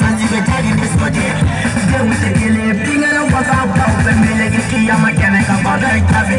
sɛjɛ ka ka sanji bɛ jaabi ni sɔjɛ denw tɛ kelen binkɛnɛ wasa baw bɛ meleke kiyama kɛnɛ ka bada jaabi